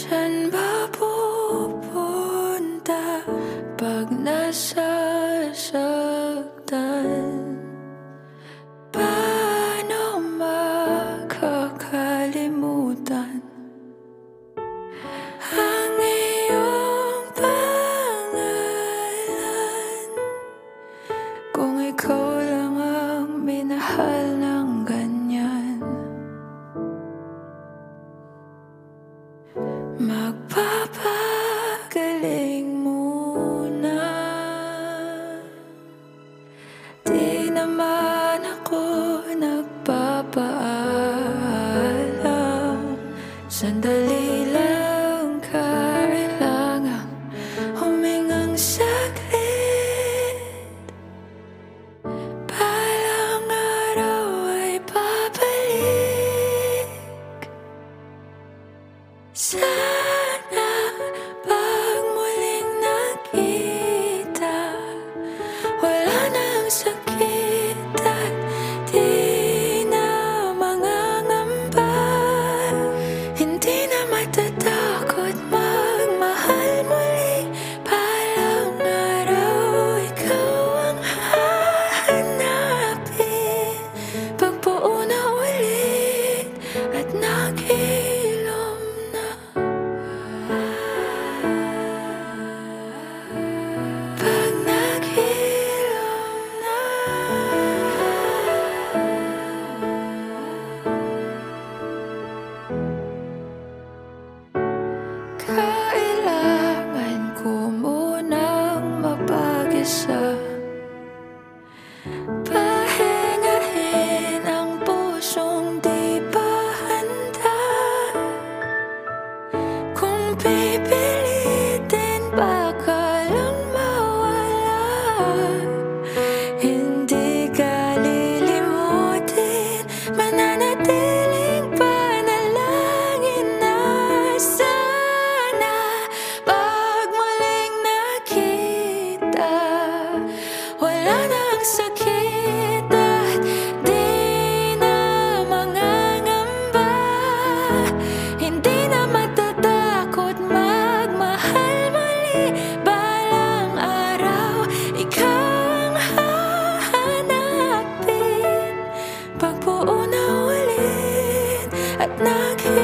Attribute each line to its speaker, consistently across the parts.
Speaker 1: ฉันบ Magpapagaling muna. Di naman ako nagpapaalam. Sandali desire.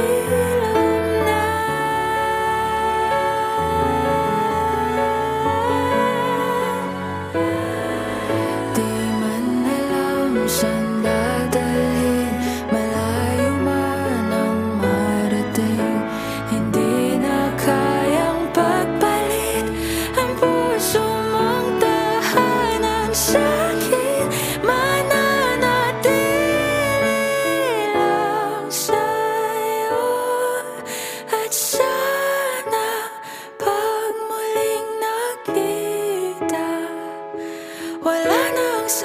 Speaker 2: you.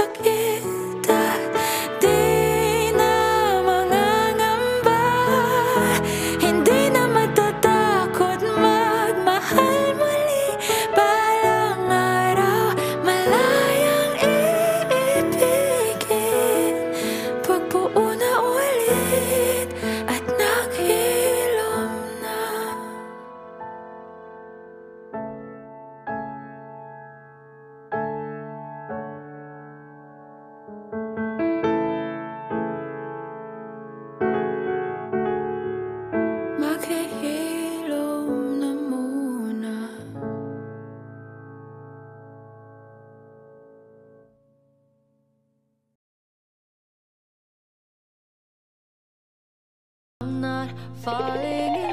Speaker 2: stuck falling in